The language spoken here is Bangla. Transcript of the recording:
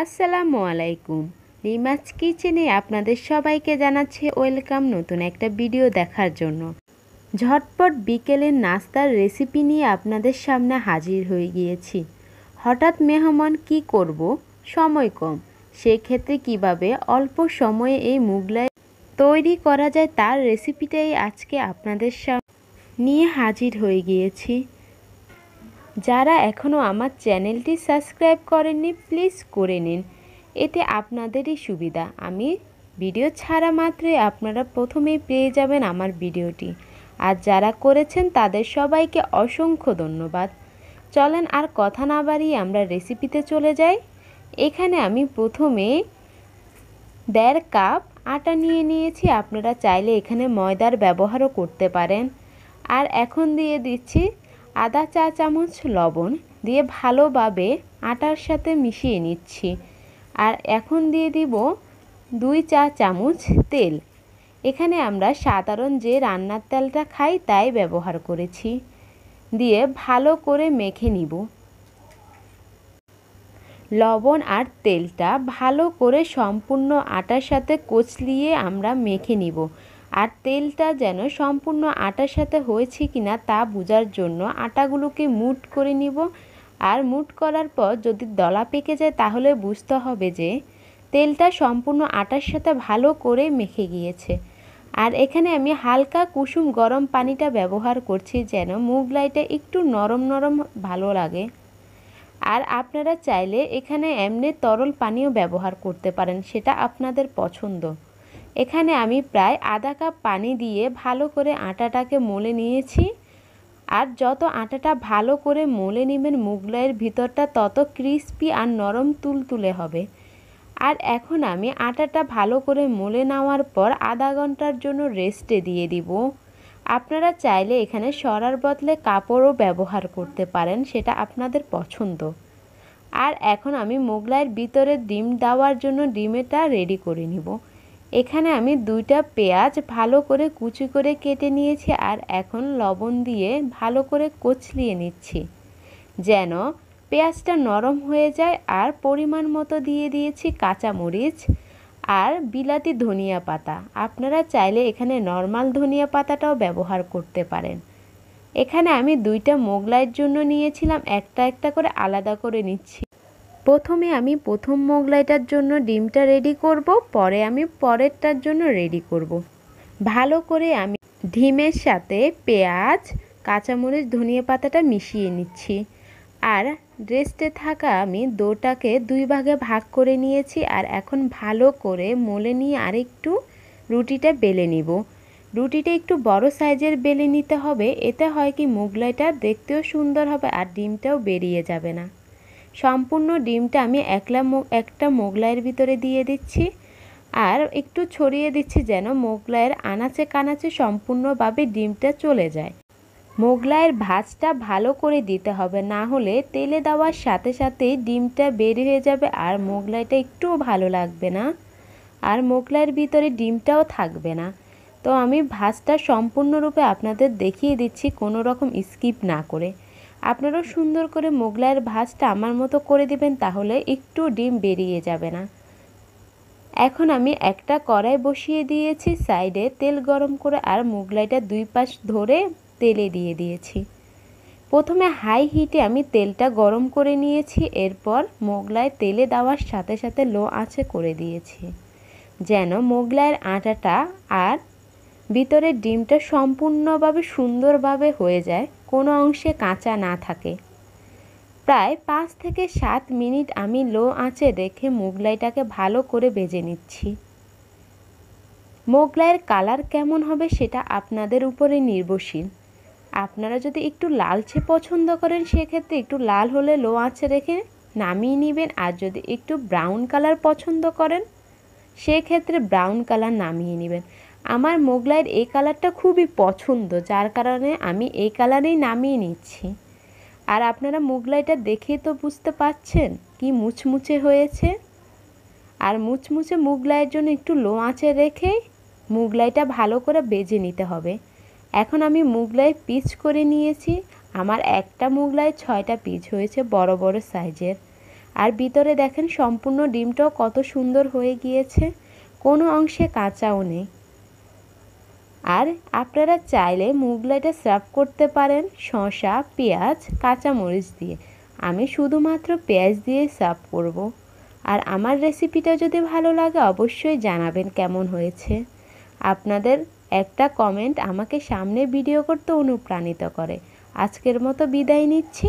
আসসালামু আলাইকুম। রিমাজ কিচেনে আপনাদের সবাইকে জানাচ্ছে ওয়েলকাম নতুন একটা ভিডিও দেখার জন্য। ঝটপট বিকেলের নাস্তার রেসিপি নিয়ে আপনাদের সামনে হাজির হয়ে গিয়েছি। হঠাৎ মেহমান কি করব? সময় কম। সেক্ষেত্রে কীভাবে অল্প সময়ে এই মুগলাই তৈরি করা যায় তার রেসিপিটাই আজকে আপনাদের সামনে নিয়ে হাজির হয়ে গিয়েছি। যারা এখনও আমার চ্যানেলটি সাবস্ক্রাইব করেননি, প্লিজ করে নিন। এতে আপনাদেরই সুবিধা। আমি ভিডিও ছাড়া মাত্রই আপনারা প্রথমেই পেয়ে যাবেন আমার ভিডিওটি। আর যারা করেছেন, তাদের সবাইকে অসংখ্য ধন্যবাদ। চলেন আর কথা না বাড়িয়ে আমরা রেসিপিতে চলে যাই। এখানে আমি প্রথমে দেড় কাপ আটা নিয়ে নিয়েছি। আপনারা চাইলে এখানে ময়দার ব্যবহারও করতে পারেন। আর এখন দিয়ে দিচ্ছি আধা চা চামচ, লবণ দিয়ে ভালোভাবে আটার সাথে মিশিয়ে নিচ্ছি। আর এখন দিয়ে দিব দুই চা চামচ তেল। এখানে আমরা সাধারণ যে রান্নার তেলটা খাই তাই ব্যবহার করেছি। দিয়ে ভালো করে মেখে নিব। লবণ আর তেলটা ভালো করে সম্পূর্ণ আটার সাথে কচলিয়ে আমরা মেখে নিব। আর তেলটা যেন সম্পূর্ণ আটার সাথে হয়েছে কিনা তা বোঝার জন্য আটাগুলোকে মুট করে নিব। আর মুট করার পর যদি দলা পেকে যায় তাহলে বুঝতে হবে যে তেলটা সম্পূর্ণ আটার সাথে ভালো করে মেখে গিয়েছে। আর এখানে আমি হালকা কুসুম গরম পানিটা ব্যবহার করছি যেন মুগলাইটা একটু নরম নরম ভালো লাগে। আর আপনারা চাইলে এখানে এমনি তরল পানিও ব্যবহার করতে পারেন, সেটা আপনাদের পছন্দ। এখানে আমি প্রায় আধা কাপ পানি দিয়ে ভালো করে আটাটাকে মলে নিয়েছি। আর যত আটাটা ভালো করে মলে নেবেন মুগলাইয়ের ভিতরটা, তত ক্রিস্পি আর নরম তুলতুলে হবে। আর এখন আমি আটাটা ভালো করে মলে নেওয়ার পর আধা ঘণ্টার জন্য রেস্টে দিয়ে দিব। আপনারা চাইলে এখানে সরার বদলে কাপড়ও ব্যবহার করতে পারেন, সেটা আপনাদের পছন্দ। আর এখন আমি মোগলাইয়ের ভিতরে ডিম দেওয়ার জন্য ডিমেটা রেডি করে নিব। এখানে আমি দুইটা পেঁয়াজ ভালো করে কুচি করে কেটে নিয়েছি আর এখন লবণ দিয়ে ভালো করে কচলিয়ে নিচ্ছি। যেন পেঁয়াজটা নরম হয়ে যায় আর পরিমাণ মতো দিয়ে দিয়েছি কাঁচামরিচ আর বিলাতি ধনিয়া পাতা। আপনারা চাইলে এখানে নর্মাল ধনিয়া পাতাটাও ব্যবহার করতে পারেন। এখানে আমি দুইটা মোগলাইয়ের জন্য নিয়েছিলাম, একটা একটা করে আলাদা করে নিচ্ছি। প্রথমে আমি প্রথম মোগলাইটার জন্য ডিমটা রেডি করব, পরে আমি পরেরটার জন্য রেডি করব। ভালো করে আমি ডিমের সাথে পেঁয়াজ, কাঁচামরিচ, ধনিয়া পাতাটা মিশিয়ে নিচ্ছি। আর রেস্টে থাকা আমি দোটাকে দুই ভাগে ভাগ করে নিয়েছি, আর এখন ভালো করে মলে নিয়ে আরেকটু রুটিটা বেলে নিব। রুটিটা একটু বড় সাইজের বেলে নিতে হবে, এতে হয় কি মোগলাইটা দেখতেও সুন্দর হবে আর ডিমটাও বেরিয়ে যাবে না। সম্পূর্ণ ডিমটা আমি একলা একটা মোগলাইয়ের ভিতরে দিয়ে দিচ্ছি। আর একটু ছড়িয়ে দিচ্ছি যেন মোগলাইয়ের আনাচে কানাচে সম্পূর্ণভাবে ডিমটা চলে যায়। মোগলাইয়ের ভাজটা ভালো করে দিতে হবে, না হলে তেলে দেওয়ার সাথে সাথেই ডিমটা বের হয়ে যাবে আর মোগলাইটা একটুও ভালো লাগবে না। আর মোগলাইয়ের ভিতরে ডিমটাও থাকবে না। তো আমি ভাজটা সম্পূর্ণরূপে আপনাদের দেখিয়ে দিচ্ছি, কোনো রকম স্কিপ না করে। আপনারাও সুন্দর করে মোগলাইয়ের ভাজটা আমার মতো করে দিবেন তাহলে একটু ডিম বেরিয়ে যাবে না। এখন আমি একটা কড়াই বসিয়ে দিয়েছি, সাইডে তেল গরম করে আর মোগলাইটা দুই পাশ ধরে তেলে দিয়ে দিয়েছি। প্রথমে হাই হিটে আমি তেলটা গরম করে নিয়েছি, এরপর মোগলাই তেলে দেওয়ার সাথে সাথে লো আঁচে করে দিয়েছি। যেন মোগলাইয়ের আটাটা আর ভিতরের ডিমটা সম্পূর্ণভাবে সুন্দরভাবে হয়ে যায়। কোনো অংশে কাঁচা না থাকে। প্রায় পাঁচ থেকে সাত মিনিট আমি লো আঁচে রেখে মোগলাইটাকে ভালো করে বেজে নিচ্ছি। মোগলাইয়ের কালার কেমন হবে সেটা আপনাদের উপরে নির্ভরশীল। আপনারা যদি একটু লালচে পছন্দ করেন, সেক্ষেত্রে একটু লাল হলে লো আঁচে রেখে নামিয়ে নেবেন। আর যদি একটু ব্রাউন কালার পছন্দ করেন, সেক্ষেত্রে ব্রাউন কালার নামিয়ে নেবেন। আমার মোগলাইয়ের এই কালারটা খুবই পছন্দ, যার কারণে আমি এই কালারেই নামিয়ে নিচ্ছি। আর আপনারা মোগলাইটা দেখে তো বুঝতে পাচ্ছেন কি মুচমুচে হয়েছে। আর মুচমুচে মুগলাইয়ের জন্য একটু লো আঁচে রেখে মুগলাইটা ভালো করে বেজে নিতে হবে। এখন আমি মুগলাই পিচ করে নিয়েছি। আমার একটা মুগলাই ছয়টা পিচ হয়েছে বড় বড় সাইজের। আর ভিতরে দেখেন সম্পূর্ণ ডিমটাও কত সুন্দর হয়ে গিয়েছে। কোনো অংশে কাঁচাও নেই। আর আপনারা চাইলে মুগলাইটা সার্ভ করতে পারেন শসা, পেঁয়াজ, কাঁচামরিচ দিয়ে। আমি শুধুমাত্র পেঁয়াজ দিয়ে সার্ভ করব। আর আমার রেসিপিটা যদি ভালো লাগে অবশ্যই জানাবেন কেমন হয়েছে। আপনাদের একটা কমেন্ট আমাকে সামনে ভিডিও করতে অনুপ্রাণিত করে। আজকের মতো বিদায় নিচ্ছি।